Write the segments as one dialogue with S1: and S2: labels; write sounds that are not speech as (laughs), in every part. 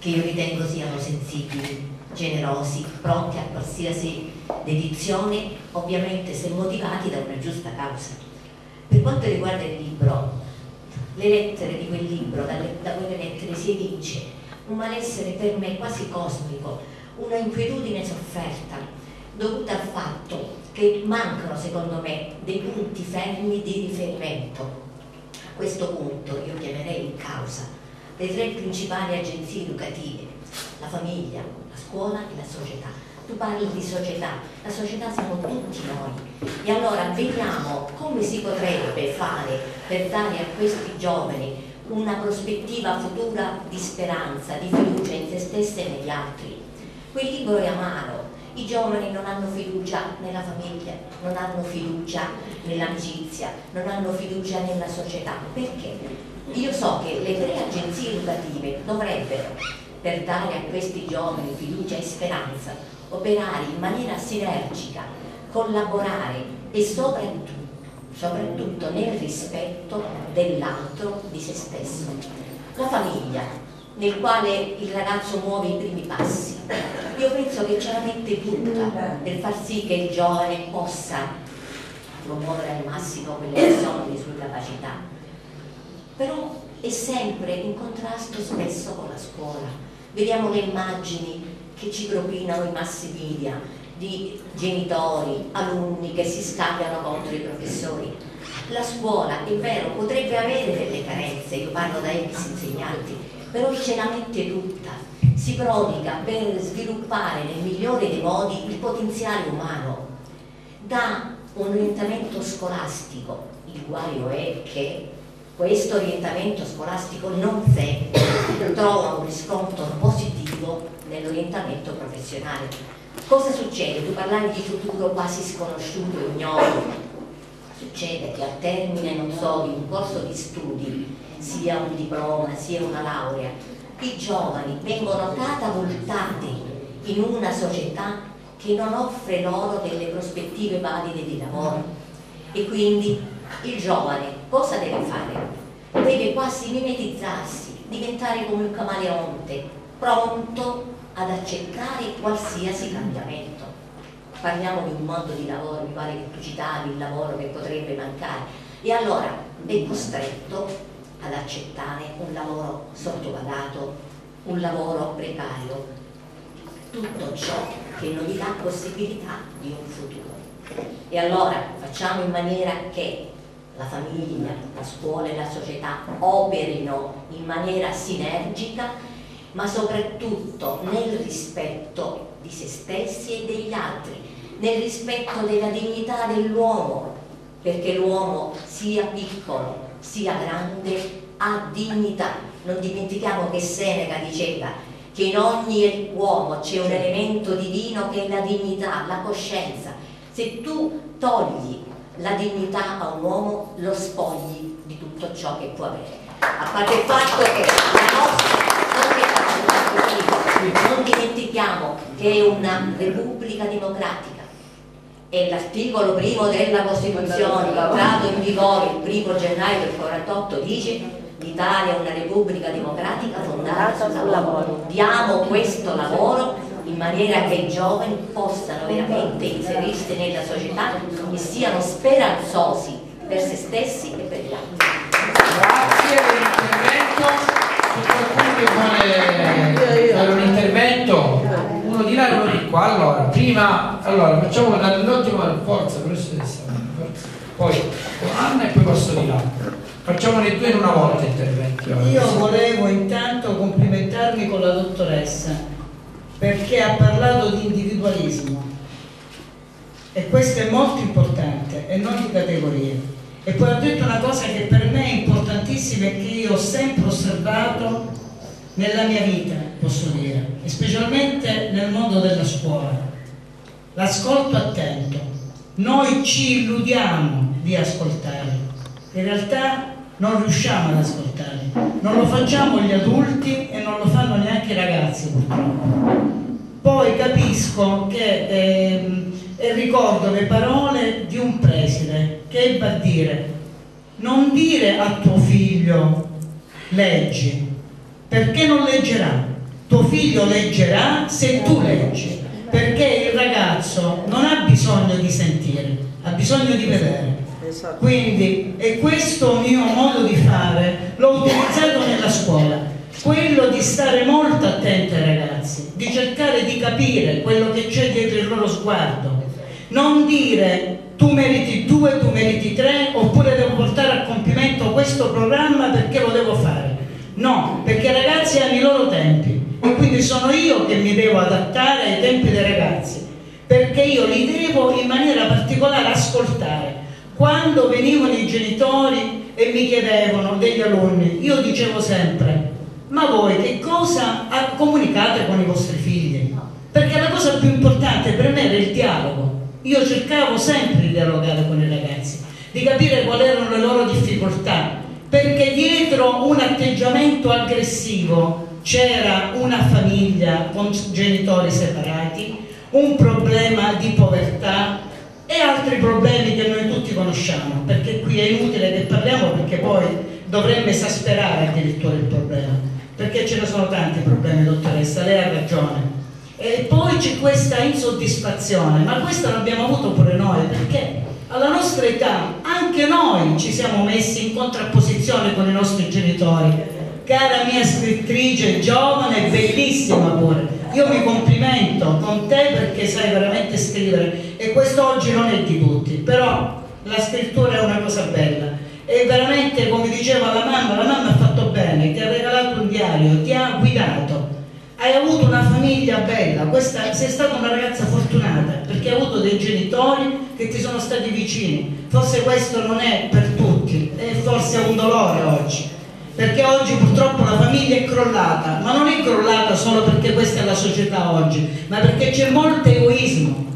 S1: che io ritengo siano sensibili, generosi, pronti a qualsiasi dedizione, ovviamente se motivati da una giusta causa. Per quanto riguarda il libro, le lettere di quel libro, dalle, da quelle lettere si evince un malessere per me quasi cosmico, una inquietudine sofferta, dovuta al fatto che mancano secondo me dei punti fermi di riferimento. A questo punto io chiamerei in causa le tre principali agenzie educative, la famiglia, la scuola e la società. Tu parli di società, la società siamo tutti noi e allora vediamo come si potrebbe fare per dare a questi giovani una prospettiva futura di speranza, di fiducia in se stesse e negli altri. Quel libro è amaro, i giovani non hanno fiducia nella famiglia, non hanno fiducia nell'amicizia, non hanno fiducia nella società. Perché? Io so che le tre agenzie educative dovrebbero, per dare a questi giovani fiducia e speranza, operare in maniera sinergica, collaborare e soprattutto, soprattutto nel rispetto dell'altro di se stesso. La famiglia, nel quale il ragazzo muove i primi passi. Io penso che ce la mette tutta per far sì che il giovane possa promuovere al massimo quelle che sono le sue capacità. Però è sempre in contrasto spesso con la scuola. Vediamo le immagini che ci propinano i mass media di genitori, alunni che si scambiano contro i professori. La scuola, è vero, potrebbe avere delle carenze, io parlo da ex insegnanti, però ce la mette tutta, si prodiga per sviluppare nel migliore dei modi il potenziale umano, dà un orientamento scolastico, il guaio è che questo orientamento scolastico non sempre trova un riscontro positivo nell'orientamento professionale. Cosa succede? Tu parlavi di futuro quasi sconosciuto e ignoto. Succede che al termine, non so, di un corso di studi sia un diploma, sia una laurea, i giovani vengono catapultati in una società che non offre loro delle prospettive valide di lavoro e quindi il giovane cosa deve fare? Deve quasi mimetizzarsi, diventare come un camaleonte, pronto ad accettare qualsiasi cambiamento. Parliamo di un mondo di lavoro, mi pare che tu citavi il lavoro che potrebbe mancare, e allora è costretto ad accettare un lavoro sottopagato, un lavoro precario, tutto ciò che non gli dà possibilità di un futuro. E allora facciamo in maniera che la famiglia, la scuola e la società operino in maniera sinergica, ma soprattutto nel rispetto di se stessi e degli altri, nel rispetto della dignità dell'uomo, perché l'uomo sia piccolo, sia grande, ha dignità. Non dimentichiamo che Seneca diceva che in ogni uomo c'è un elemento divino che è la dignità, la coscienza. Se tu togli la dignità a un uomo, lo spogli di tutto ciò che può avere. A parte il fatto che la nostra non dimentichiamo che è una repubblica democratica e l'articolo primo della Costituzione, entrato in vigore il primo gennaio del 48, dice l'Italia è una repubblica democratica fondata sul lavoro. Diamo questo lavoro in maniera che i giovani possano veramente inserirsi nella società e siano speranzosi per se stessi e per gli altri.
S2: Grazie per l'intervento. Se qualcuno vuole fare un intervento uno di là e uno di qua. Allora, prima, allora, facciamo l'ultimo forza, professoressa, forza. Poi Anna e poi passo di là. Facciamone due in una volta interventi.
S3: Io volevo intanto complimentarmi con la dottoressa perché ha parlato di individualismo e questo è molto importante e non di categorie. E poi ha detto una cosa che per me è importantissima e che io ho sempre osservato nella mia vita, posso dire, e specialmente nel mondo della scuola. L'ascolto attento. Noi ci illudiamo di ascoltare, in realtà non riusciamo ad ascoltare. Non lo facciamo gli adulti e non lo fanno neanche i ragazzi purtroppo. Poi capisco che eh, Enrico ricordo le parole di un preside che ebbe a dire non dire a tuo figlio leggi, perché non leggerà. Tuo figlio leggerà se tu leggi, perché il ragazzo non ha bisogno di sentire, ha bisogno di vedere. Esatto. Quindi, e questo mio modo l'ho utilizzato nella scuola, quello di stare molto attenti ai ragazzi, di cercare di capire quello che c'è dietro il loro sguardo, non dire tu meriti due, tu meriti tre, oppure devo portare a compimento questo programma perché lo devo fare. No, perché i ragazzi hanno i loro tempi e quindi sono io che mi devo adattare ai tempi dei ragazzi, perché io li devo in maniera particolare ascoltare. Quando venivano i genitori e mi chiedevano degli alunni, io dicevo sempre, ma voi che cosa comunicate con i vostri figli? Perché la cosa più importante per me era il dialogo io cercavo sempre di dialogare con i ragazzi, di capire quali erano le loro difficoltà, perché dietro un atteggiamento aggressivo c'era una famiglia con genitori separati, un problema di povertà e altri problemi che noi tutti conosciamo, perché qui è inutile che parliamo perché poi dovremmo esasperare addirittura il problema, perché ce ne sono tanti problemi dottoressa, lei ha ragione e poi c'è questa insoddisfazione, ma questa l'abbiamo avuto pure noi, perché alla nostra età anche noi ci siamo messi in contrapposizione con i nostri genitori. Cara mia scrittrice, giovane bellissima pure, io mi complimento con te perché sai veramente scrivere e questo oggi non è di tutti, però la scrittura è una cosa bella. E veramente come diceva la mamma, la mamma ha fatto bene, ti ha regalato un diario, ti ha guidato. Hai avuto una famiglia bella, questa, sei stata una ragazza fortunata perché hai avuto dei genitori che ti sono stati vicini. Forse questo non è per tutti, è forse un dolore oggi, perché oggi purtroppo la famiglia è crollata, ma non è crollata solo perché questa è la società oggi, ma perché c'è molto egoismo,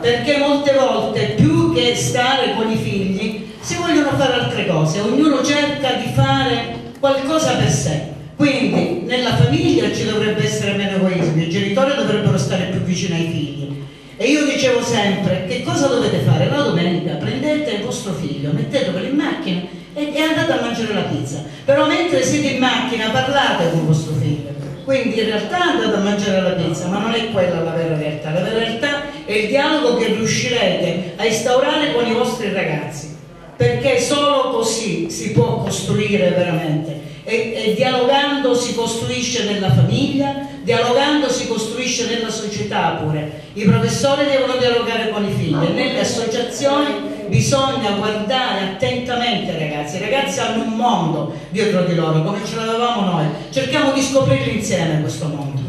S3: perché molte volte più che stare con i figli si vogliono fare altre cose, ognuno cerca di fare qualcosa per sé quindi nella famiglia ci dovrebbe essere meno egoismo, i genitori dovrebbero stare più vicini ai figli. E io dicevo sempre, che cosa dovete fare? La domenica prendete il vostro figlio, mettetelo in macchina e, e andate a mangiare la pizza. Però mentre siete in macchina parlate con vostro figlio. Quindi in realtà andate a mangiare la pizza, ma non è quella la vera realtà. La vera realtà è il dialogo che riuscirete a instaurare con i vostri ragazzi. Perché solo così si può costruire veramente e, e dialogando si costruisce nella famiglia, dialogando si costruisce nella società pure. I professori devono dialogare con i figli, nelle associazioni bisogna guardare attentamente ragazzi, i ragazzi hanno un mondo dietro di loro, come ce l'avevamo noi, cerchiamo di scoprirlo insieme questo mondo.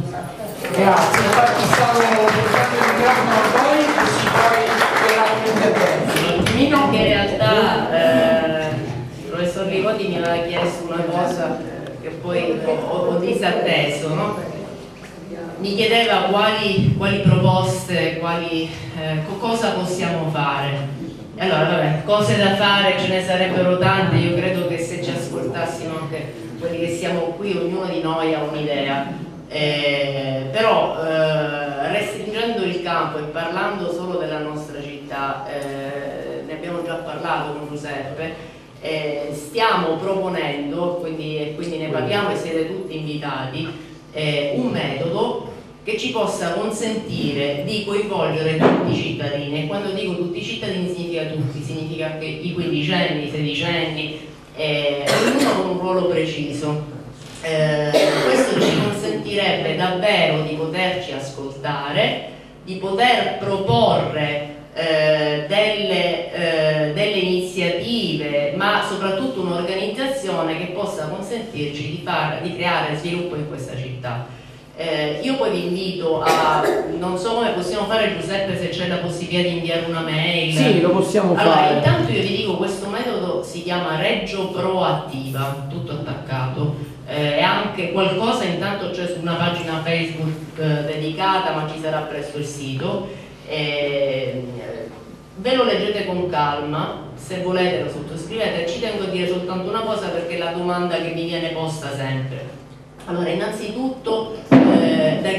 S2: Grazie, infatti stavo portando il microfono a voi, così poi un intervento.
S4: Mino che in realtà eh, professor Ricotti mi aveva chiesto una cosa che poi ho, ho disatteso, no? mi chiedeva quali, quali proposte, quali, eh, cosa possiamo fare. E allora, vabbè, cose da fare ce ne sarebbero tante, io credo che se ci ascoltassimo anche quelli che siamo qui, ognuno di noi ha un'idea. Eh, però eh, restringendo il campo e parlando solo della nostra città, eh, ne abbiamo già parlato con Giuseppe, eh, stiamo proponendo, quindi, quindi, ne parliamo e siete tutti invitati, eh, un metodo che ci possa consentire di coinvolgere tutti i cittadini e quando dico tutti i cittadini significa tutti, significa anche i quindicenni, i sedicenni, eh, ognuno con un ruolo preciso. Eh, questo ci consentirebbe davvero di poterci ascoltare, di poter proporre eh, delle, eh, delle, iniziative, ma soprattutto un'organizzazione che possa consentirci di, far, di creare sviluppo in questa città. Eh, io poi vi invito a, non so come possiamo fare Giuseppe se c'è la possibilità di inviare una mail.
S2: Sì, lo possiamo
S4: allora,
S2: fare.
S4: Intanto io vi dico, questo metodo si chiama Reggio Proattiva, tutto attaccato. Eh, anche qualcosa intanto c'è su una pagina Facebook eh, dedicata, ma ci sarà presto il sito. Eh, ve lo leggete con calma, se volete lo sottoscrivete, ci tengo a dire soltanto una cosa perché è la domanda che mi viene posta sempre. Allora, innanzitutto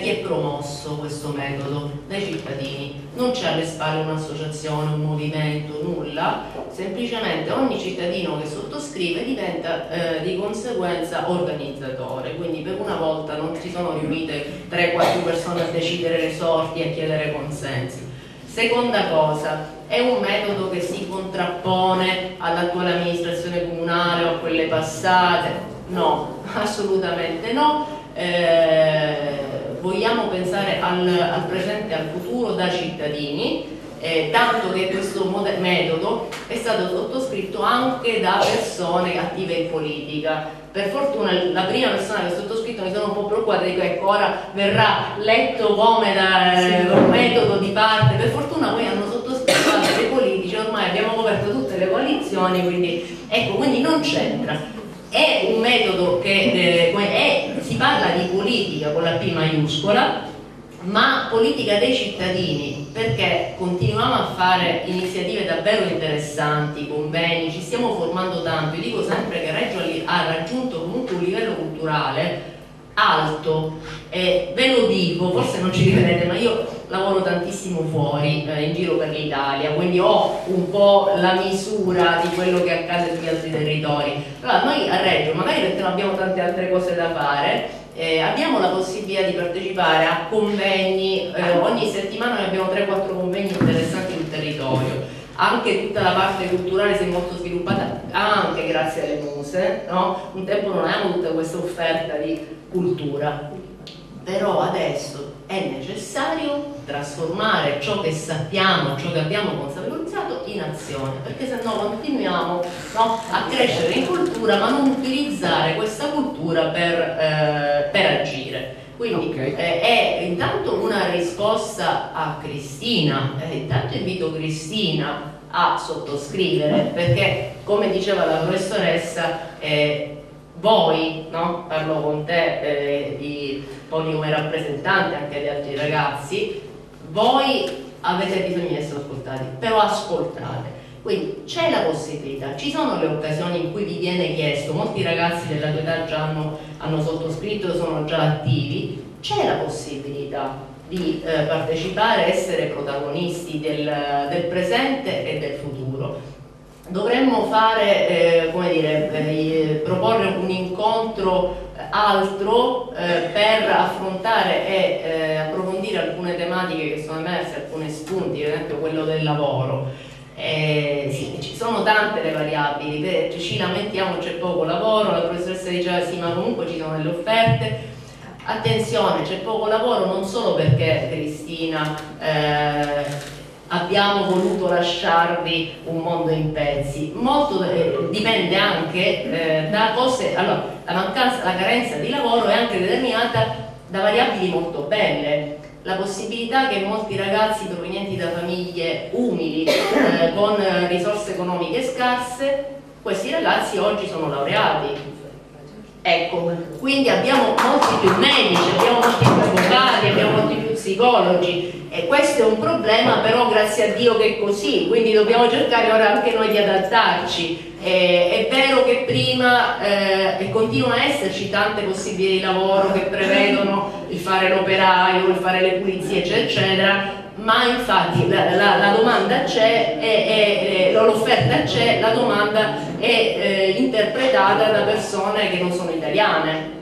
S4: chi è promosso questo metodo? Dai cittadini. Non c'è alle spalle un'associazione, un movimento, nulla, semplicemente ogni cittadino che sottoscrive diventa eh, di conseguenza organizzatore, quindi per una volta non si sono riunite 3-4 persone a decidere le sorti e a chiedere consensi. Seconda cosa, è un metodo che si contrappone all'attuale amministrazione comunale o a quelle passate? No, (laughs) assolutamente no eh, vogliamo pensare al, al, presente e al futuro da cittadini, eh, tanto che questo metodo è stato sottoscritto anche da persone attive in politica. Per fortuna la prima persona che ha sottoscritto mi sono un po' preoccupata, dico ecco ora verrà letto come da, eh, un metodo di parte, per fortuna poi hanno sottoscritto anche dei politici, ormai abbiamo coperto tutte le coalizioni, quindi ecco, quindi non c'entra. È un metodo che eh, è, si parla di politica con la P maiuscola ma politica dei cittadini perché continuiamo a fare iniziative davvero interessanti, convegni, ci stiamo formando tanto, io dico sempre che Reggio ha raggiunto comunque un livello culturale alto e ve lo dico, forse non ci credete ma io lavoro tantissimo fuori eh, in giro per l'Italia quindi ho un po' la misura di quello che accade sugli altri territori allora noi a Reggio magari perché non abbiamo tante altre cose da fare eh, abbiamo la possibilità di partecipare a convegni eh, ogni settimana abbiamo 3-4 convegni interessanti sul territorio anche tutta la parte culturale si è molto sviluppata anche grazie alle muse no? un tempo non avevamo tutta questa offerta di cultura. Però adesso è necessario trasformare ciò che sappiamo, ciò che abbiamo consapevolizzato in azione, perché se no continuiamo no, a crescere in cultura ma non utilizzare questa cultura per, eh, per agire. Quindi okay. eh, è intanto una risposta a Cristina, eh, intanto invito Cristina a sottoscrivere perché come diceva la professoressa eh, voi, no? parlo con te eh, di, poi come rappresentante anche di altri ragazzi, voi avete bisogno di essere ascoltati, però ascoltate. Quindi c'è la possibilità, ci sono le occasioni in cui vi viene chiesto, molti ragazzi della tua età già hanno, hanno sottoscritto, sono già attivi, c'è la possibilità di eh, partecipare, essere protagonisti del, del presente e del futuro dovremmo fare, eh, dire, eh, proporre un incontro altro eh, per affrontare e eh, approfondire alcune tematiche che sono emerse, alcuni spunti, ad esempio quello del lavoro. Eh, sì, ci sono tante le variabili, ci lamentiamo c'è poco lavoro, la professoressa diceva sì ma comunque ci sono delle offerte, attenzione c'è poco lavoro non solo perché Cristina eh, abbiamo voluto lasciarvi un mondo in pezzi. Molto eh, dipende anche eh, da cose, allora la mancanza, la carenza di lavoro è anche determinata da variabili molto belle. La possibilità che molti ragazzi provenienti da famiglie umili, eh, con risorse economiche scarse, questi ragazzi oggi sono laureati, Ecco, quindi abbiamo molti più medici, abbiamo molti più avvocati, abbiamo molti più psicologi e questo è un problema però grazie a Dio che è così, quindi dobbiamo cercare ora anche noi di adattarci. Eh, è vero che prima eh, e continuano a esserci tante possibilità di lavoro che prevedono il fare l'operaio, il fare le pulizie eccetera, eccetera ma infatti la, la, la domanda c'è, l'offerta c'è, la domanda è eh, interpretata da persone che non sono italiane.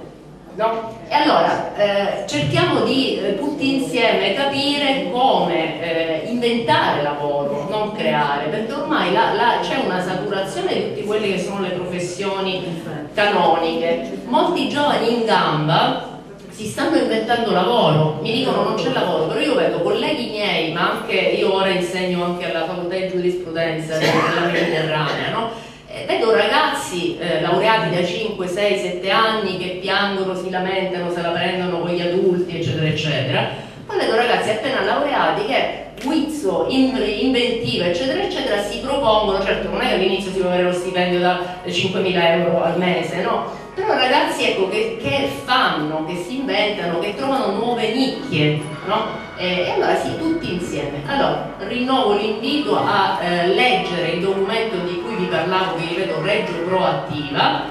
S4: No? E allora eh, cerchiamo di eh, tutti insieme capire come eh, inventare lavoro, non creare, perché ormai c'è una saturazione di tutte quelle che sono le professioni canoniche. Molti giovani in gamba si stanno inventando lavoro, mi dicono non c'è lavoro, però io vedo colleghi miei, ma anche io ora insegno anche alla facoltà di giurisprudenza della Mediterranea, no? eh, vedo ragazzi eh, laureati da 5, 6, 7 anni che piangono, si lamentano, se la prendono con gli adulti, eccetera, eccetera. Poi vedo ragazzi appena laureati che guizzo, inventivo, eccetera, eccetera, si propongono, certo non è che all'inizio si può avere lo stipendio da 5.000 euro al mese, no? Però ragazzi ecco, che, che, fanno, che si inventano, che trovano nuove nicchie, no? E, allora sì, tutti insieme. Allora, rinnovo l'invito a eh, leggere il documento di cui vi parlavo, vi ripeto, Reggio Proattiva,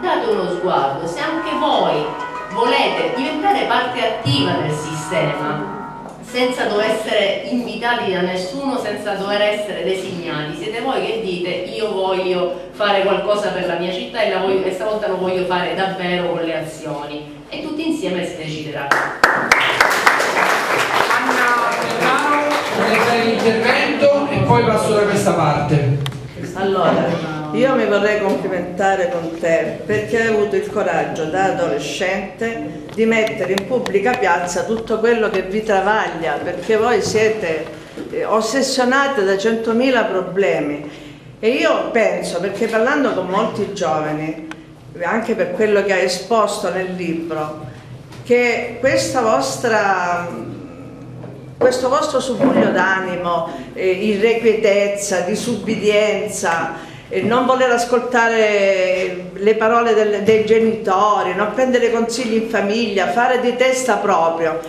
S4: date uno sguardo, se anche voi volete diventare parte attiva del sistema senza dover essere invitati da nessuno, senza dover essere designati. Siete voi che dite io voglio fare qualcosa per la mia città e, voglio, e stavolta lo voglio fare davvero con le azioni e tutti insieme si deciderà.
S2: Anna vorrei fare l'intervento e poi passo da questa parte.
S5: Allora, io mi vorrei complimentare con te perché hai avuto il coraggio da adolescente di mettere in pubblica piazza tutto quello che vi travaglia, perché voi siete eh, ossessionati da 100.000 problemi. E io penso, perché parlando con molti giovani, anche per quello che hai esposto nel libro, che vostra questo vostro subbuglio d'animo, eh, irrequietezza, disubbidienza, non voler ascoltare le parole del, dei genitori, non prendere consigli in famiglia, fare di testa proprio,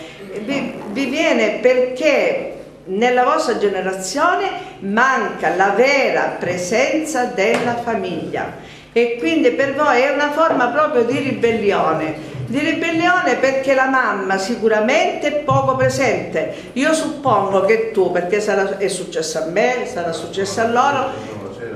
S5: vi, vi viene perché nella vostra generazione manca la vera presenza della famiglia. E quindi per voi è una forma proprio di ribellione. Di ribellione perché la mamma sicuramente è poco presente. Io suppongo che tu perché sarà, è successo a me sarà successo a loro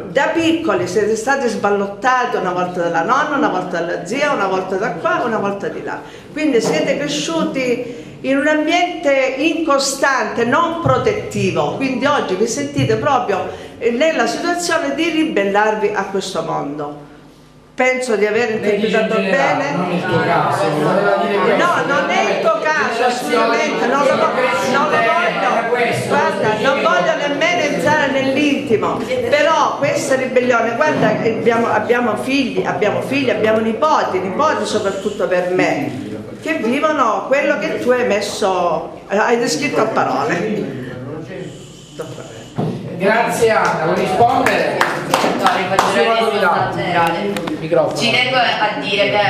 S5: da piccoli siete stati sballottati una volta dalla nonna, una volta dalla zia, una volta da qua, una volta di là. Quindi siete cresciuti in un ambiente incostante, non protettivo, quindi oggi vi sentite proprio nella situazione di ribellarvi a questo mondo. Penso di aver interpretato bene.
S2: Non il tuo caso.
S5: No, non è il tuo caso, assolutamente, non lo, non lo voglio. Guarda, non voglio nell'intimo, però questa ribellione, guarda, abbiamo, abbiamo figli, abbiamo figli, abbiamo nipoti, nipoti soprattutto per me, che vivono quello che tu hai messo, hai descritto a parole.
S2: Grazie Anna, vuoi rispondere?
S6: Ci tengo a dire che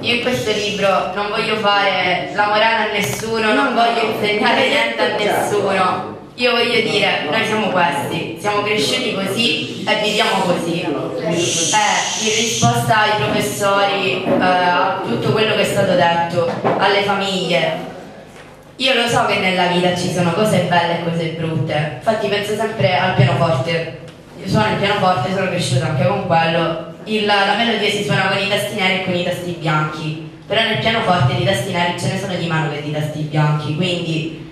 S6: io in questo libro non voglio fare la morale a nessuno, non voglio insegnare niente a nessuno. Io voglio dire, noi siamo questi, siamo cresciuti così e viviamo così. Eh, in risposta ai professori, eh, a tutto quello che è stato detto, alle famiglie, io lo so che nella vita ci sono cose belle e cose brutte, infatti penso sempre al pianoforte. Io suono il pianoforte, sono cresciuta anche con quello. Il, la melodia si suona con i tasti neri e con i tasti bianchi, però nel pianoforte di tasti neri ce ne sono di mano che di tasti bianchi, quindi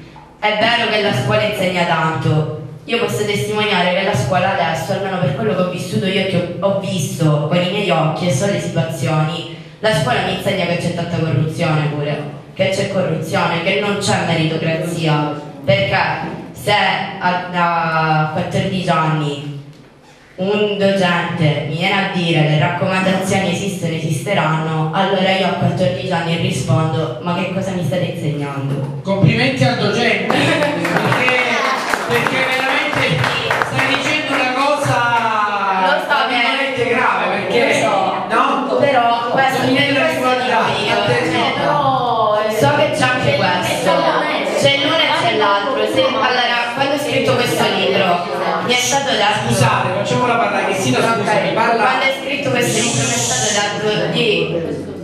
S6: è vero che la scuola insegna tanto. Io posso testimoniare che la scuola adesso, almeno per quello che ho vissuto io, che ho visto con i miei occhi e so le situazioni, la scuola mi insegna che c'è tanta corruzione pure che c'è corruzione, che non c'è meritocrazia, perché se a, a 14 anni un docente mi viene a dire le raccomandazioni esistono, esisteranno, allora io a 14 anni rispondo ma che cosa mi state insegnando?
S2: Complimenti al docente, (laughs) perché, perché Scusate, facciamola parlare, che Sina scusami, parla.
S6: Quando hai scritto questo libro mi è stato detto di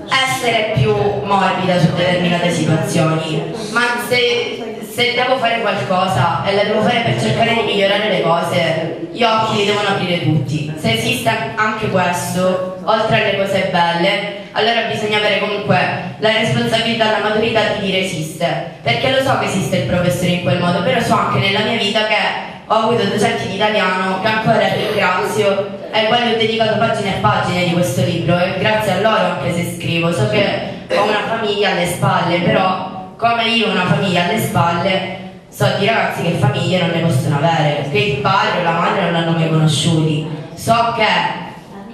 S6: essere più morbida su determinate situazioni, ma se, se devo fare qualcosa e la devo fare per cercare di migliorare le cose, gli occhi li devono aprire tutti. Se esiste anche questo, oltre alle cose belle, allora bisogna avere comunque la responsabilità, la maturità di dire esiste, perché lo so che esiste il professore in quel modo, però so anche nella mia vita che ho avuto docenti di italiano che ancora ringrazio ai quali ho dedicato pagine e pagine di questo libro e grazie a loro anche se scrivo. So che ho una famiglia alle spalle, però come io ho una famiglia alle spalle, so di ragazzi che famiglie non ne possono avere, che il padre o la madre non l'hanno mai conosciuti. So che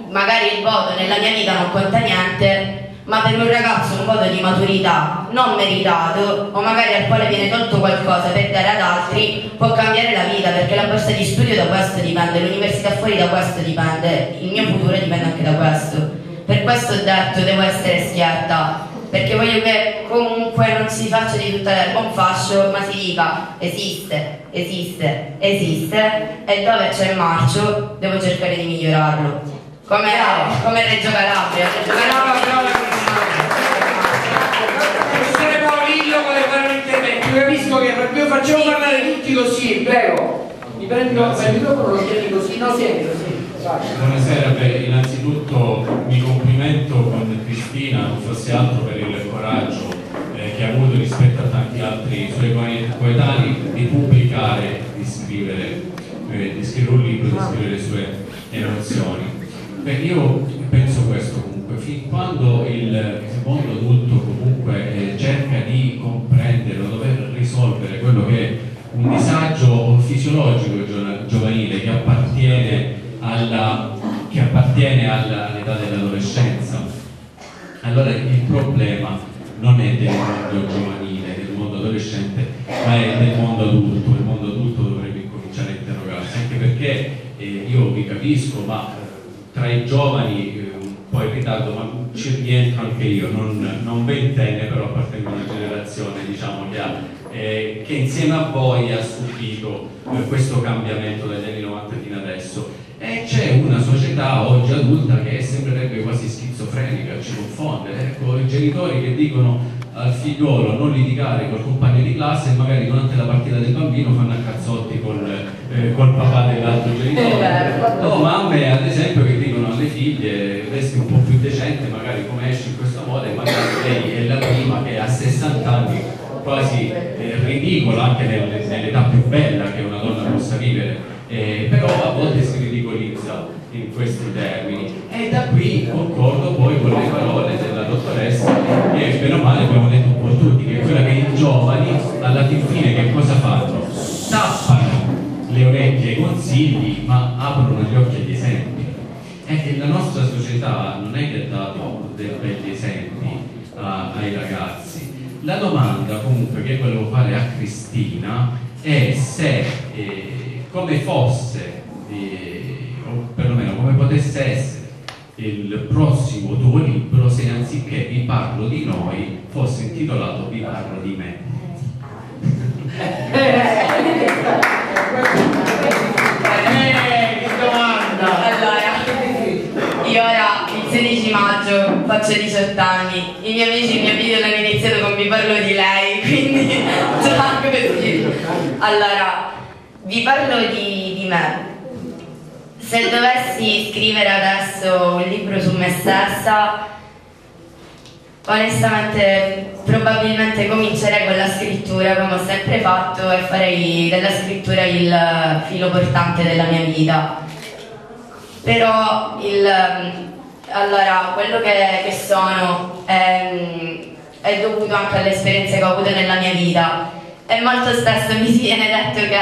S6: magari il voto nella mia vita non conta niente, ma per un ragazzo un voto di maturità non meritato o magari al quale viene tolto qualcosa per dare ad altri può cambiare la vita perché la borsa di studio da questo dipende, l'università fuori da questo dipende, il mio futuro dipende anche da questo. Per questo ho detto devo essere schietta perché voglio che comunque non si faccia di tutta l'erba un fascio ma si dica esiste, esiste, esiste e dove c'è il marcio devo cercare di migliorarlo. Come, come Reggio Calabria. Reggio
S2: Brava,
S6: Calabria.
S2: brava, Professore Paolillo vuole fare un intervento. Io capisco che facciamo parlare tutti così, prego. Mi prendo il microfono, lo tieni così, no, tieni così.
S7: Buonasera, beh, innanzitutto mi complimento con Cristina, non fosse altro per il coraggio eh, che ha avuto rispetto a tanti altri suoi coetanei di pubblicare, di scrivere, eh, di scrivere un libro, di scrivere le sue emozioni. Beh, cambiamento dagli anni 90 fino adesso e c'è una società oggi adulta che sembrerebbe quasi schizofrenica, ci confonde. Ecco, i genitori che dicono al figliolo non litigare col compagno di classe e magari durante la partita del bambino fanno a cazzotti col, eh, col papà dell'altro genitore. O mamme ad esempio che dicono alle figlie vesti un po' più decente, magari come esci in questo modo e magari lei è la prima che a 60 anni quasi eh, ridicolo anche nell'età più bella vivere. Eh, però a volte si ridicolizza in questi termini. E da qui concordo poi con le parole della dottoressa che bene o male abbiamo detto un po' tutti che è quella che i giovani alla fine che cosa fanno? tappano le orecchie ai consigli ma aprono gli occhi agli esempi. Che la nostra società non è che ha dato dei begli esempi a, ai ragazzi. La domanda comunque che volevo fare a Cristina è se eh, come fosse, eh, o perlomeno come potesse essere il prossimo tuo libro se anziché vi parlo di noi fosse intitolato vi parlo di me.
S6: Eh, che domanda! Allora, io ora il 16 maggio faccio 18 anni, i miei amici il mio video l'hanno iniziato con vi parlo di lei, (laughs) quindi già così. Allora, vi parlo di, di me. Se dovessi scrivere adesso un libro su me stessa, onestamente probabilmente comincerei con la scrittura come ho sempre fatto e farei della scrittura il filo portante della mia vita. Però il, allora, quello che, che sono è, è dovuto anche alle esperienze che ho avuto nella mia vita e molto spesso mi viene detto che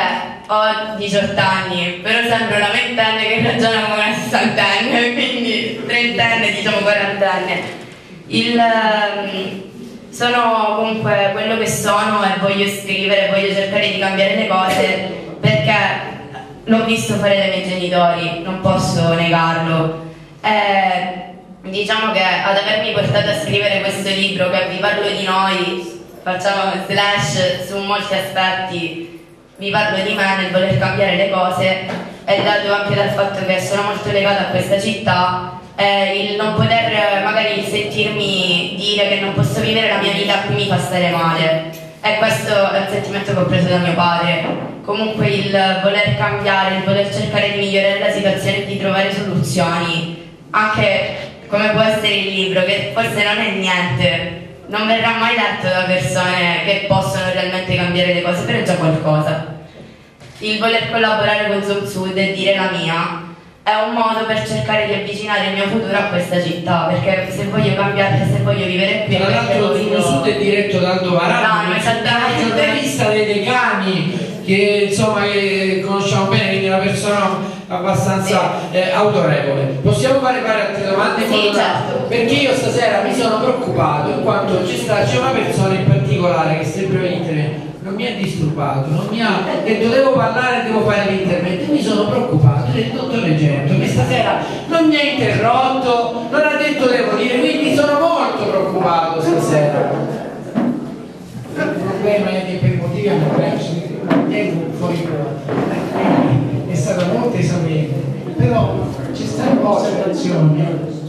S6: ho 18 anni, però sembro una ventenne che ragiona come una sessantenne, (laughs) quindi trentenne, diciamo quarantenne. Il, ehm, sono comunque quello che sono e voglio scrivere, voglio cercare di cambiare le cose perché l'ho visto fare dai miei genitori, non posso negarlo. E, diciamo che ad avermi portato a scrivere questo libro che vi parlo di noi, facciamo slash su molti aspetti. Vi parlo di me nel voler cambiare le cose. È dato anche dal fatto che sono molto legata a questa città eh, il non poter magari sentirmi dire che non posso vivere la mia vita qui mi fa stare male. E questo è un sentimento che ho preso da mio padre. Comunque il voler cambiare, il voler cercare di migliorare la situazione e di trovare soluzioni anche come può essere il libro che forse non è niente non verrà mai letto da persone che possono realmente cambiare le cose, però è già qualcosa. Il voler collaborare con Zoom Sud e dire la mia è un modo per cercare di avvicinare il mio futuro a questa città, perché se voglio cambiare, se voglio vivere qui...
S2: Tra l'altro Zoom Sud è diretto da Aldo Varano,
S6: no, esattamente.
S2: giornalista dei decani, che insomma che conosciamo bene, quindi una persona abbastanza eh, autorevole. Possiamo fare, fare altre domande?
S6: Sì, certo.
S2: Perché io stasera mi sono preoccupato in quanto c'è una persona in particolare che semplicemente non mi ha disturbato, non mi ha detto devo parlare, devo fare l'intervento, mi sono preoccupato, ho detto dottore Gento che stasera non mi ha interrotto, non ha detto devo dire, quindi sono molto preoccupato stasera. Il problema è che per motivi perso tempo fuori è stata molto esauriente, però c'è stata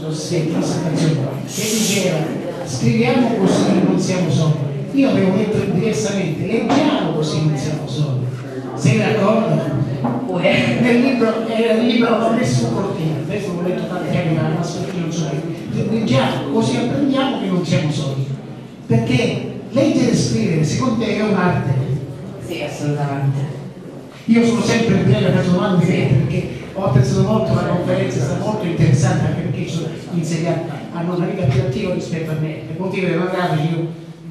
S2: Rossetti, che diceva
S8: scriviamo così non siamo soli. Io avevo detto diversamente, leggiamo così non siamo soli. Sei d'accordo? Nel libro, era il libro ho messo un cortino, adesso l'ho letto tanti anni ma io non so leggiamo così apprendiamo che non siamo soli. Perché leggere e scrivere secondo te è un'arte?
S6: Sì, assolutamente.
S8: Io sono sempre breve per domande perché ho apprezzato molto la conferenza, è stata molto interessante anche perché sono insegnanti hanno una vita più attiva rispetto a me, per motivi demografici io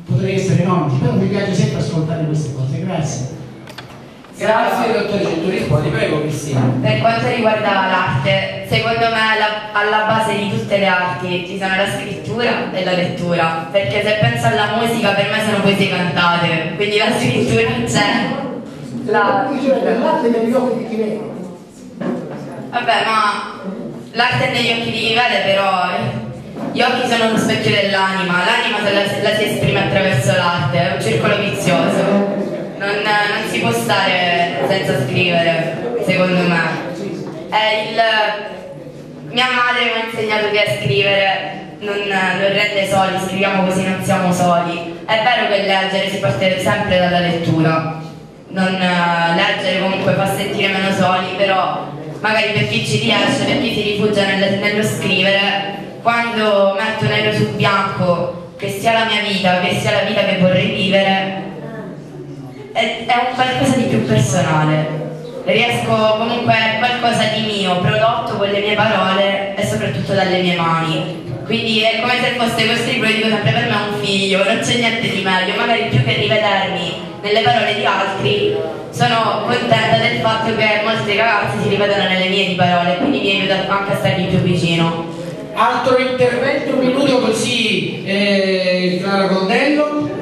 S8: potrei essere nonno, però mi piace sempre ascoltare queste cose, grazie.
S2: Grazie dottor Centurispoli, prego Cristina.
S6: Per quanto riguarda l'arte, secondo me alla, alla, base di tutte le arti ci sono la scrittura e la lettura, perché se penso alla musica per me sono poesie cantate, quindi la scrittura c'è.
S8: La... L'arte negli occhi di chi vede.
S6: Vabbè, ma l'arte è negli occhi di chi vede, però gli occhi sono uno specchio dell'anima, l'anima la, la si esprime attraverso l'arte, è un circolo vizioso non, non, si può stare senza scrivere, secondo me. Il, mia madre mi ha insegnato che a scrivere non, non, rende soli, scriviamo così non siamo soli. È vero che leggere si parte sempre dalla lettura, non, leggere comunque fa sentire meno soli, però magari per chi ci riesce, per chi si rifugia nel, nello scrivere, quando metto nero su bianco che sia la mia vita, che sia la vita che vorrei vivere, è, è un qualcosa di più personale. Riesco comunque qualcosa di mio, prodotto con le mie parole e soprattutto dalle mie mani. Quindi è come se fosse questo libro, io dico sempre per me è un figlio, non c'è niente di meglio, magari più che rivedermi nelle parole di altri, sono contenta del fatto che molti ragazzi si rivedono nelle mie parole, quindi mi aiuta anche a stargli più vicino.
S2: Altro intervento, un minuto così, eh, Clara Condello.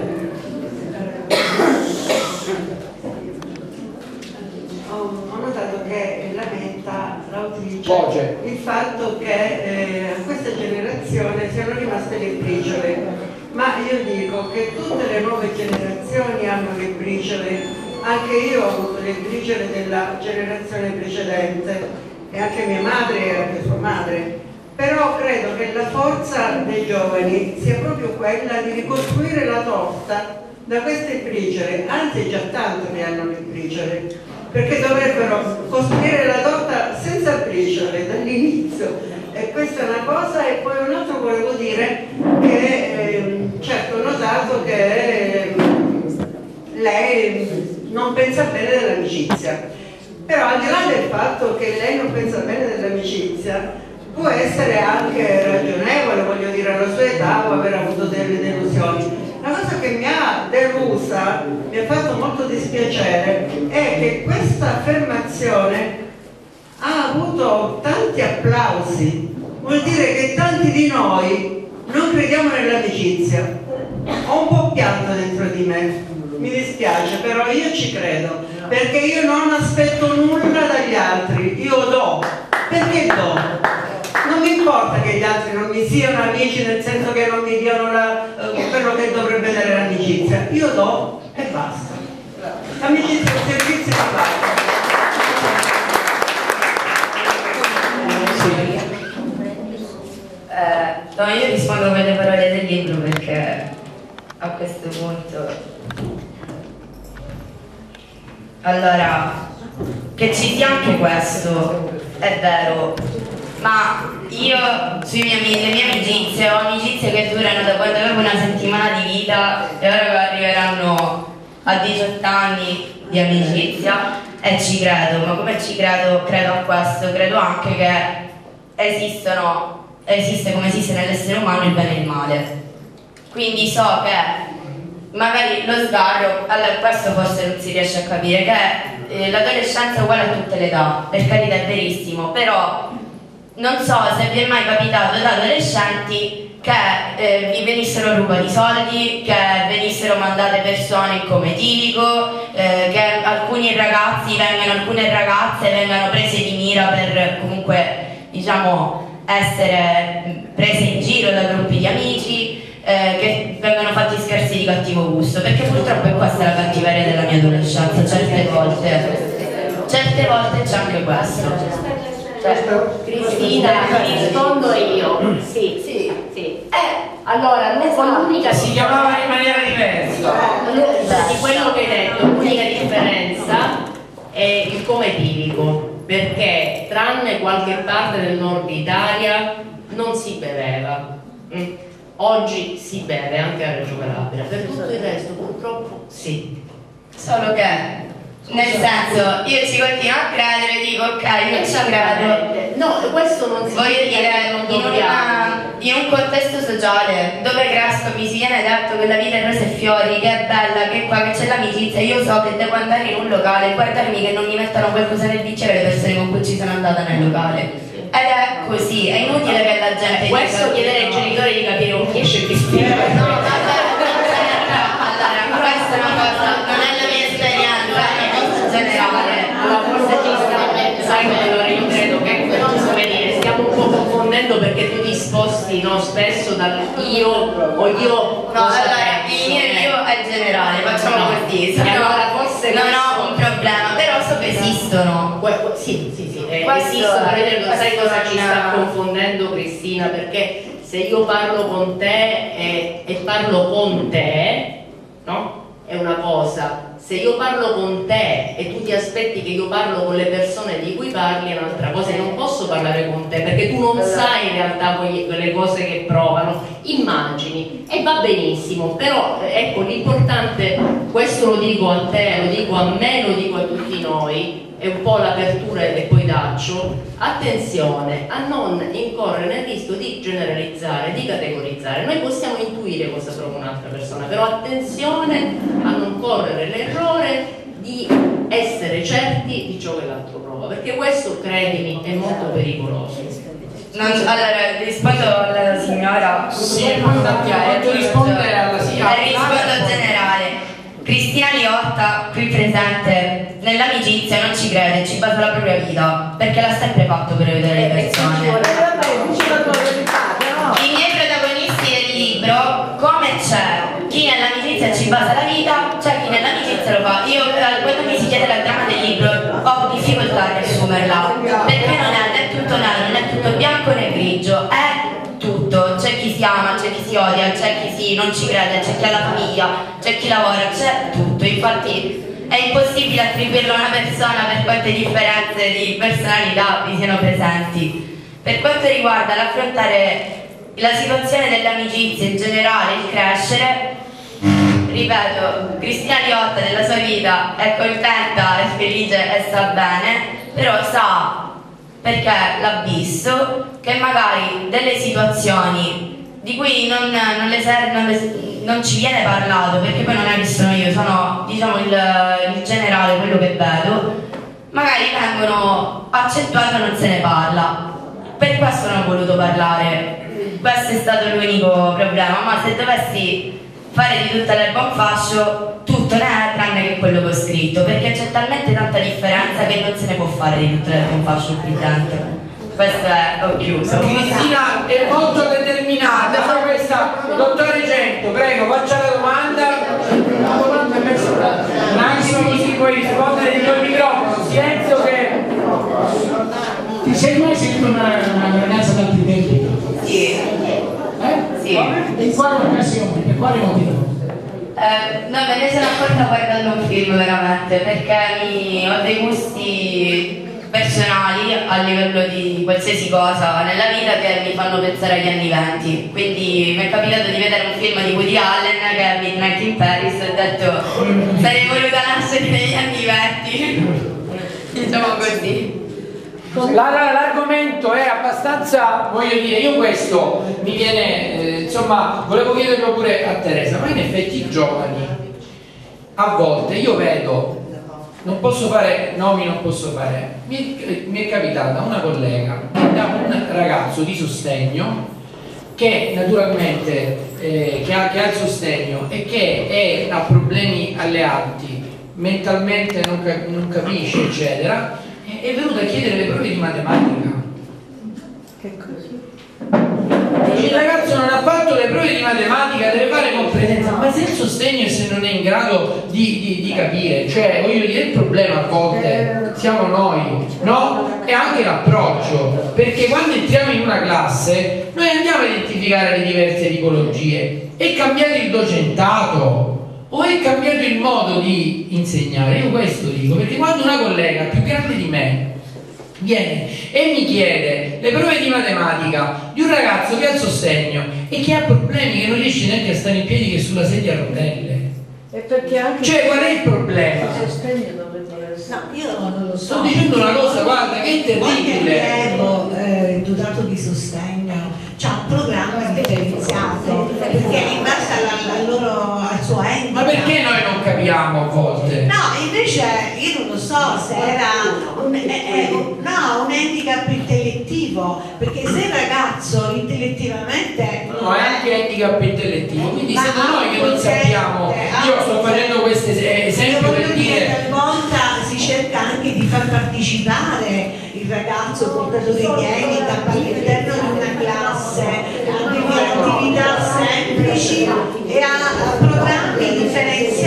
S5: l'autrice il fatto che eh, a questa generazione siano rimaste le briciole, ma io dico che tutte le nuove generazioni hanno le briciole, anche io ho avuto le briciole della generazione precedente. E anche mia madre e anche sua madre, però credo che la forza dei giovani sia proprio quella di ricostruire la torta da queste briciole, anzi già tanto ne hanno le briciole, perché dovrebbero costruire la torta senza briciole dall'inizio. E questa è una cosa. E poi un altro volevo dire che eh, notato che lei non pensa bene dell'amicizia però al di là del fatto che lei non pensa bene dell'amicizia può essere anche ragionevole voglio dire alla sua età o aver avuto delle delusioni la cosa che mi ha delusa, mi ha fatto molto dispiacere, è che questa affermazione ha avuto tanti applausi. Vuol dire che tanti di noi non crediamo nell'amicizia. Ho un po' pianto dentro di me, mi dispiace, però io ci credo, perché io non aspetto nulla dagli altri, io do. Perché do? non mi importa che gli altri non mi siano amici nel senso che non mi diano la, uh, quello che dovrebbe dare l'amicizia. Io do e basta. L'amicizia è un servizio che basta
S6: Eh, no, io rispondo con le parole del libro perché a questo punto allora che ci sia anche questo è vero ma io miei, le mie amicizie ho amicizie che durano da quando avevo una settimana di vita e ora arriveranno a 18 anni di amicizia e ci credo, ma come ci credo? Credo a questo, credo anche che esistono, esiste come esiste nell'essere umano il bene e il male. Quindi so che magari lo sgarro, allora questo forse non si riesce a capire, che eh, l'adolescenza è uguale a tutte le età, per carità è verissimo, però non so se vi è mai capitato da adolescenti che eh, vi venissero rubati soldi, che venissero mandate persone come etilico, eh, che alcuni ragazzi vengano, alcune ragazze vengano prese di mira per comunque diciamo essere prese in giro da gruppi di amici, eh, che vengono fatti scherzi di cattivo gusto, perché purtroppo è questa la cattiveria della mia adolescenza, certe volte, certe volte c'è anche questo.
S4: Cristina, rispondo io. Sì, sì, sì. Eh, Allora, l'unica
S2: si chiamava in maniera diversa.
S4: Di quello che hai detto, l'unica differenza è il come tipico, perché tranne qualche parte del nord Italia non si beveva. Mm. Oggi si beve anche a Reggio Calabria, per tutto il resto purtroppo sì.
S6: Solo che nel senso, io ci continuo a credere, dico ok, non ci credo.
S4: No, questo non si
S6: Voglio dire,
S4: non
S6: in, una, in, un contesto sociale dove cresco mi si viene detto che la vita è rose e fiori, che è bella, che qua che c'è l'amicizia, io so che devo andare in un locale e guardarmi che non mi mettano qualcosa nel bicchiere le persone con cui ci sono andata nel locale. Ed è così, è inutile che la gente...
S4: Eh, questo chiedere ai genitori di capire un chi esce che
S6: spiega. No, allora, questa è una cosa, non è la mia esperienza, è cosa generale.
S4: Allora, forse ci sta, sai allora io credo che, come dire, stiamo un po' confondendo perché tu ti sposti no, spesso dal io o io...
S6: No, allora, io è generale, facciamo no. così, no, allora forse non ho un problema, però so che esistono.
S4: Sì, sì, sì eh, esistono, vedete, sai cosa ci sta confondendo Cristina? Perché se io parlo con te e, e parlo con te, no? È una cosa, se io parlo con te e tu ti aspetti che io parlo con le persone di cui parli è un'altra cosa. E non posso parlare con te perché tu non sai in realtà quelle cose che provano, immagini e va benissimo, però ecco l'importante, questo lo dico a te, lo dico a me, lo dico a tutti noi, è un po' l'apertura e poi taccio, attenzione a non incorrere nel rischio di generalizzare, di categorizzare. Noi possiamo intuire cosa prova un'altra persona, però attenzione a non correre l'errore di essere certi di ciò che l'altro prova, perché questo, credimi, è molto pericoloso.
S6: Non, allora, rispondo alla signora.
S2: Sì, poi rispondere alla signora.
S6: Rispondo generale. Cristina Liotta, qui presente, nell'amicizia non ci crede, ci basa la propria vita, perché l'ha sempre fatto per vedere le persone. I miei protagonisti del libro, come c'è chi nell'amicizia ci basa la vita, c'è chi nell'amicizia lo fa. Io eh, quando mi si chiede la trama del libro ho difficoltà a riassumerla, perché non è né tutto nero, né tutto bianco né grigio, è tutto, c'è chi si ama, c'è chi si odia, c'è chi si non ci crede, c'è chi ha la famiglia, c'è chi lavora, c'è tutto, infatti è impossibile attribuirlo a una persona per quante differenze di personalità vi siano presenti. Per quanto riguarda l'affrontare la situazione delle amicizie in generale, il crescere, ripeto, Cristina Riotta nella sua vita è contenta, è felice e sta bene, però sa perché l'ha visto che magari delle situazioni di cui non, non, le ser- non, le, non, ci viene parlato, perché poi non è che sono io, sono diciamo il, il generale, quello che vedo, magari vengono accentuate e non se ne parla. Per questo non ho voluto parlare, questo è stato l'unico problema, ma se dovessi fare di tutta l'erba un fascio, tutto ne è tranne che quello che ho scritto, perché c'è talmente tanta differenza che non se ne può fare di tutta l'erba un fascio qui dentro. Questo è, ho chiuso.
S2: Cristina è molto determinata, fa questa, dottore Gento, prego, faccia la domanda. La domanda è messa un attimo così puoi rispondere di quel microfono, silenzio che...
S8: Ti sei mai sentito una, una ragazza tempi?
S6: Sì.
S8: Sì. In quale occasione? Per quale motivo?
S6: Eh, no, me ne sono accorta guardando un film veramente, perché mi, ho dei gusti personali a livello di qualsiasi cosa nella vita che mi fanno pensare agli anni venti. Quindi mi è capitato di vedere un film di Woody Allen che è Midnight in Paris e ho detto sarei voluta nascere negli anni venti. (laughs) diciamo così.
S2: L'argomento è abbastanza, voglio dire, io questo mi viene, eh, insomma, volevo chiederlo pure a Teresa, ma in effetti i giovani, a volte io vedo, non posso fare nomi, non posso fare, mi è, mi è capitata una collega da un ragazzo di sostegno che naturalmente eh, che, ha, che ha il sostegno e che è, ha problemi alle arti, mentalmente non, non capisce, eccetera, è venuto a chiedere le prove di matematica. Che cosa? Il ragazzo non ha fatto le prove di matematica, deve fare competenza, ma se il sostegno e se non è in grado di, di, di capire, cioè voglio dire il problema a volte siamo noi, no? È è anche l'approccio, perché quando entriamo in una classe noi andiamo a identificare le diverse tipologie. È cambiato il docentato o è cambiato il modo di insegnare? Io questo dico, perché quando una collega più grande di me viene e mi chiede le prove di matematica di un ragazzo che ha il sostegno e che ha problemi che non riesce neanche a stare in piedi che sulla sedia a rotelle.
S5: E perché anche
S2: Cioè, qual è il problema?
S5: il sostegno dovrebbero essere.
S3: No, io non lo so.
S2: Sto dicendo una cosa, guarda, che è
S3: Qualche
S2: terribile.
S3: allievo eh, dotato di sostegno c'ha un programma differenziato perché in base alla, alla loro, al suo ente.
S2: Ma perché capiamo a volte?
S3: No, invece io non lo so se era un, eh, eh, un- no, un handicap intellettivo, perché se il ragazzo intellettivamente
S2: No, è anche handicap intellettivo, quindi siamo noi che non sappiamo. Io sto
S3: anche
S2: facendo questo es-
S3: Io
S2: esempio per
S3: dire, talvolta si cerca anche di far partecipare il ragazzo portatore di handicap all'interno di una classe, anche di attività semplici e a programmi differenziati.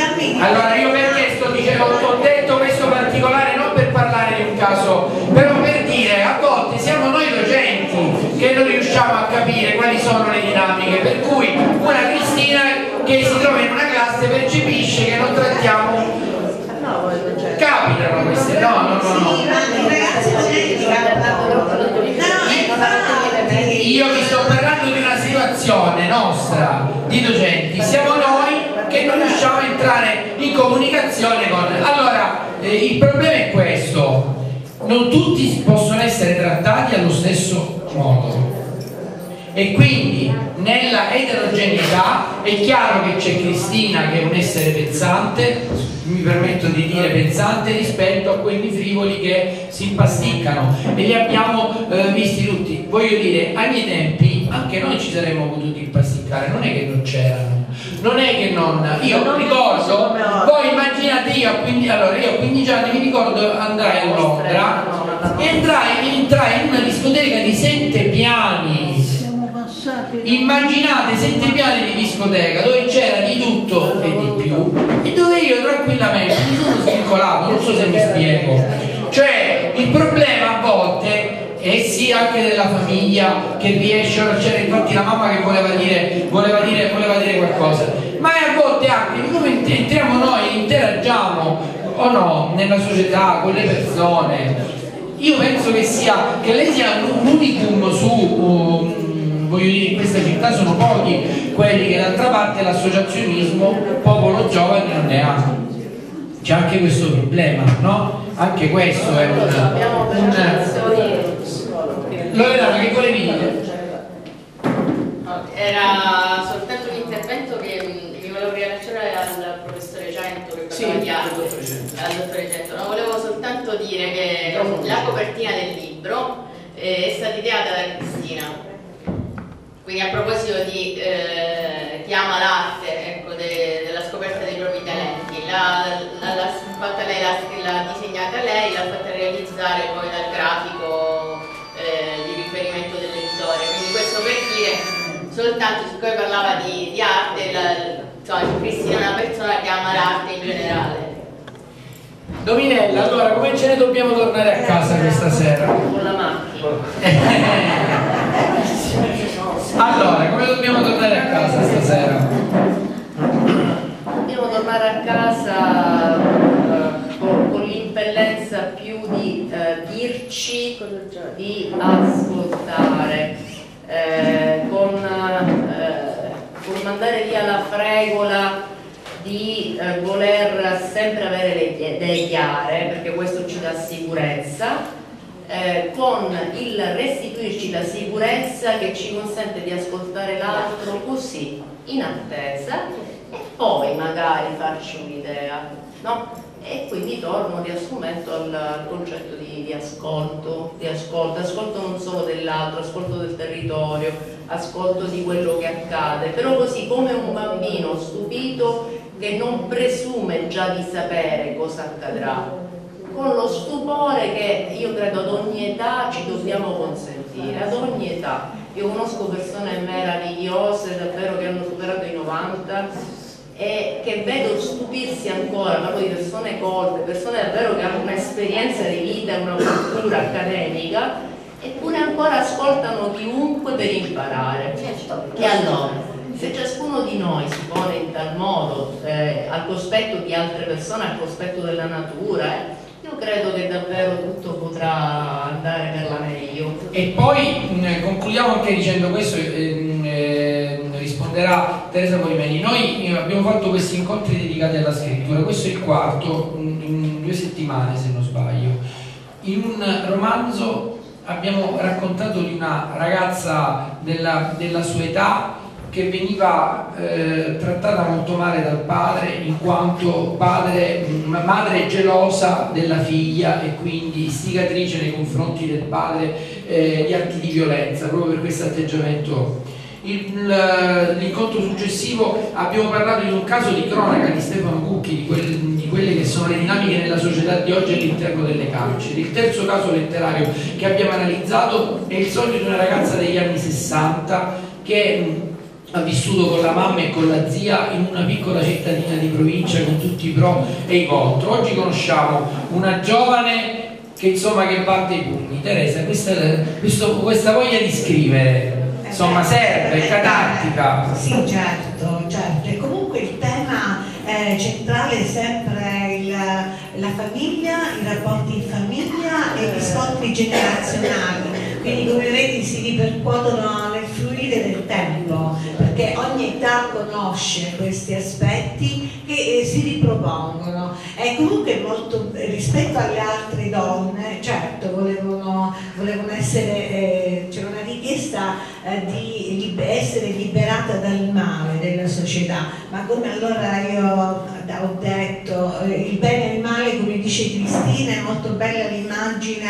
S3: A differenziati.
S2: Allora io perché sto dicendo, ho detto questo particolare non per parlare di un caso, però per dire a volte siamo noi docenti che non riusciamo a capire quali sono le dinamiche, per cui una Cristina che si trova in una classe percepisce che non trattiamo capitano queste, no, no, no, no. Io vi sto parlando di una situazione nostra di docenti, siamo noi che non riusciamo a entrare in comunicazione con... Allora, eh, il problema è questo, non tutti possono essere trattati allo stesso modo. E quindi nella eterogeneità è chiaro che c'è Cristina che è un essere pensante, mi permetto di dire pensante rispetto a quelli frivoli che si impasticcano. E li abbiamo eh, visti tutti. Voglio dire, ai miei tempi anche noi ci saremmo potuti impasticcare, non è che non c'erano, non è che non... Io ricordo, voi immaginate io a 15, allora io a 15 anni mi ricordo andrai a Londra e entrai, entrai in una discoteca di sette piani. Immaginate sette piani di discoteca dove c'era di tutto e di più e dove io tranquillamente mi sono svincolato, non so se mi spiego. Cioè il problema a è sì anche della famiglia che riesce, ora c'era infatti la mamma che voleva dire, voleva dire, voleva dire qualcosa, ma è a volte anche come ent- entriamo noi, interagiamo o no nella società, con le persone. Io penso che sia che lei sia un unicum su um, voglio dire in questa città sono pochi quelli che d'altra parte l'associazionismo popolo giovane non ne ha c'è anche questo problema no? anche questo è un, un Loredana che volevi dire?
S9: Era soltanto un intervento che mi volevo riallacciare al professore Cento che parlava di arte, al dottore Cento. No, volevo soltanto dire che la copertina del libro eh, è stata ideata da Cristina. Quindi a proposito di eh, chi ama l'arte, ecco, de- della scoperta dei propri talenti, l'ha, fatta lei, l'ha disegnata lei, l'ha fatta realizzare poi dal grafico soltanto, siccome parlava di, di arte, la- insomma, Cristina è una persona che ama l'arte in generale.
S2: Dominella allora come ce ne dobbiamo tornare a casa questa sera?
S4: con la macchina. (laughs)
S2: allora come dobbiamo tornare a casa stasera?
S4: Dobbiamo tornare a casa eh, con, con l'impellenza più di eh, dirci, di ascoltare, eh, con, eh, con mandare via la fregola di eh, voler sempre avere le idee chiare, perché questo ci dà sicurezza, eh, con il restituirci la sicurezza che ci consente di ascoltare l'altro così, in attesa, e poi magari farci un'idea, no? E quindi torno riassumendo al, al concetto di, di ascolto, di ascolto, ascolto non solo dell'altro, ascolto del territorio, ascolto di quello che accade, però così come un bambino stupito che non presume già di sapere cosa accadrà, con lo stupore che io credo ad ogni età ci dobbiamo consentire, ad ogni età. Io conosco persone meravigliose davvero che hanno superato i 90 e che vedo stupirsi ancora, parlo di persone colte, persone davvero che hanno un'esperienza di vita, una cultura accademica, eppure ancora ascoltano chiunque per imparare.
S1: Certo.
S4: E allora, se ciascuno di noi si pone in tal modo eh, al cospetto di altre persone, al cospetto della natura, eh, io credo che davvero tutto potrà andare per la meglio.
S2: E poi mh, concludiamo anche dicendo questo, ehm, ehm, risponderà Teresa Corimeni. Noi eh, abbiamo fatto questi incontri dedicati alla scrittura, questo è il quarto, in, due settimane se non sbaglio. In un romanzo abbiamo raccontato di una ragazza della, della sua età che veniva eh, trattata molto male dal padre in quanto padre, madre gelosa della figlia e quindi istigatrice nei confronti del padre eh, di atti di violenza proprio per questo atteggiamento. Il- L'incontro successivo abbiamo parlato di un caso di cronaca di Stefano Cucchi, di, quel- di quelle che sono le dinamiche nella società di oggi all'interno delle carceri. Il terzo caso letterario che abbiamo analizzato è il sogno di una ragazza degli anni 60 che ha vissuto con la mamma e con la zia in una piccola cittadina di provincia con tutti i pro e i contro. Oggi conosciamo una giovane che insomma che batte i pugni. Teresa, questa, questo- questa voglia di scrivere insomma serve, è catartica.
S10: Sì, certo, certo. E comunque il tema eh, centrale è sempre il- la famiglia, i rapporti in famiglia e gli scontri generazionali. Quindi come vedi si ripercuotono nel fluire del tempo, perché ogni età conosce questi aspetti che eh, si ripropongono. E comunque molto, rispetto alle altre donne, certo, volevano, volevano essere, eh, c'era una richiesta eh, di essere liberata dal male della società, ma come allora io ho detto, eh, il bene e il male, come dice Cristina, è molto bella l'immagine,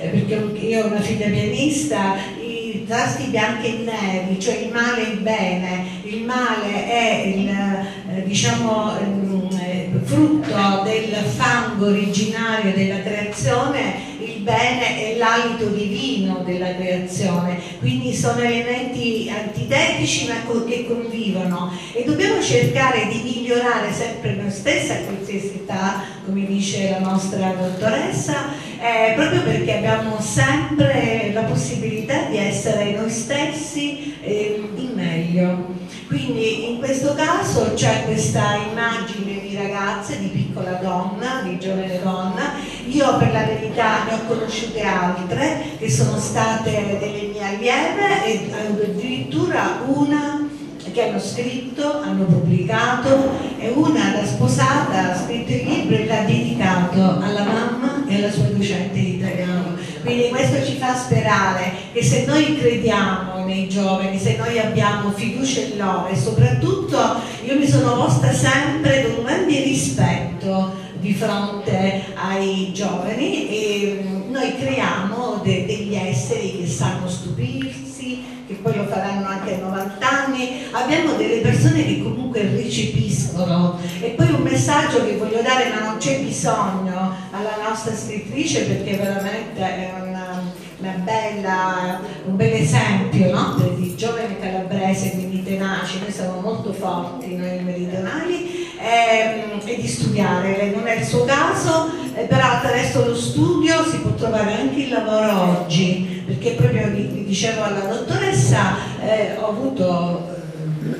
S10: eh, perché io ho una figlia pianista, i tasti bianchi e neri, cioè il male e il bene, il male è il, diciamo, eh, frutto del fango originario della creazione, bene è l'alito divino della creazione, quindi sono elementi antitetici ma che convivono e dobbiamo cercare di migliorare sempre noi stessi a qualsiasi età, come dice la nostra dottoressa, eh, proprio perché abbiamo sempre la possibilità di essere noi stessi eh, in meglio. Quindi in questo caso c'è questa immagine di ragazze, di piccola donna, di giovane donna. Io per la verità ne ho conosciute altre che sono state delle mie allieve e addirittura una che hanno scritto, hanno pubblicato e una da sposata ha scritto il libro e l'ha dedicato alla mamma e alla sua docente di italiano. Quindi questo ci fa sperare che se noi crediamo nei giovani, se noi abbiamo fiducia in loro e soprattutto io mi sono posta sempre con grande rispetto di fronte ai giovani e mm, noi creiamo de- degli esseri che sanno stupirsi, che poi lo faranno anche a 90 anni, abbiamo delle persone che comunque recepiscono. E poi un messaggio che voglio dare ma non c'è bisogno alla nostra scrittrice perché veramente è una, una bella, un bel esempio no? di giovane calabrese quindi tenaci, noi siamo molto forti noi meridionali ehm, e di studiare, non è il suo caso, eh, però attraverso lo studio si può trovare anche il lavoro oggi, perché proprio vi, dicevo alla dottoressa, eh, ho avuto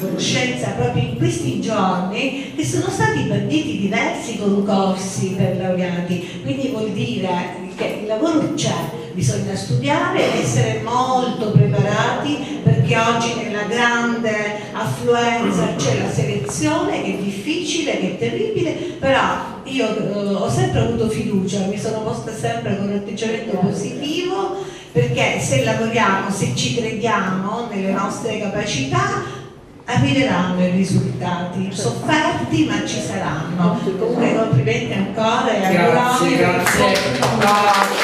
S10: conoscenza proprio in questi giorni che sono stati banditi diversi concorsi per laureati, quindi vuol dire che il lavoro c'è, bisogna studiare, essere molto preparati perché oggi nella grande affluenza c'è la selezione che è difficile, che è terribile, però io eh, ho sempre avuto fiducia, mi sono posta sempre con un atteggiamento positivo perché se lavoriamo, se ci crediamo nelle nostre capacità arriveranno i risultati, sofferti ma ci saranno. Comunque complimenti ancora e
S2: Grazie,
S10: auguroni.
S2: grazie. No,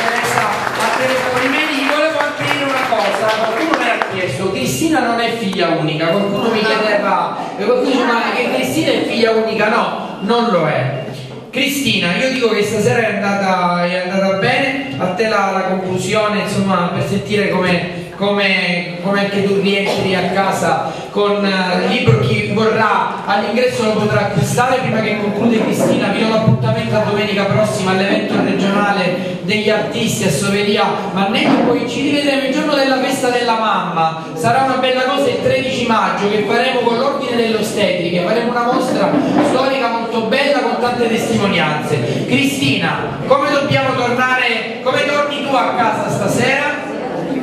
S2: Corimeni volevo anche dire una cosa, qualcuno me l'ha chiesto, Cristina non è figlia unica, qualcuno mi chiedeva, e qualcuno dice ma che Cristina è figlia unica, no, non lo è. Cristina, io dico che stasera è andata, è andata bene, a te la, la conclusione, insomma, per sentire come come, come anche tu rientri a casa con eh, il libro chi vorrà all'ingresso lo potrà acquistare prima che conclude Cristina. Vi do l'appuntamento a domenica prossima all'evento regionale degli artisti a Soveria. Mannetto poi ci rivedremo il giorno della festa della mamma. Sarà una bella cosa il 13 maggio che faremo con l'ordine dell'ostetriche faremo una mostra storica molto bella con tante testimonianze. Cristina come dobbiamo tornare come torni tu a casa stasera?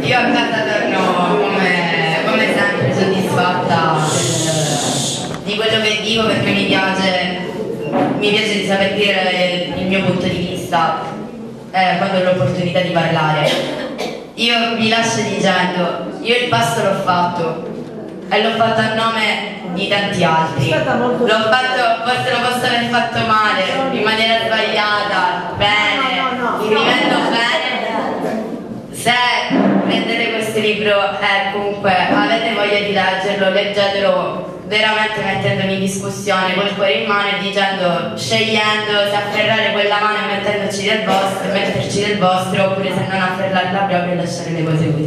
S6: Io a casa torno come, come sempre soddisfatta di quello che dico perché mi piace, mi piace di saper dire il mio punto di vista eh, quando ho l'opportunità di parlare. Io vi lascio dicendo, io il pasto l'ho fatto e l'ho fatto a nome di tanti altri. L'ho fatto, forse lo posso aver fatto male, in maniera sbagliata, bene, scrivendo bene. Se prendete questo libro e comunque avete voglia di leggerlo, leggetelo veramente mettendomi in discussione col cuore in mano e dicendo, scegliendo se afferrare quella mano e mettendoci del vostro, metterci del vostro oppure se non afferrarla proprio e lasciare le cose così.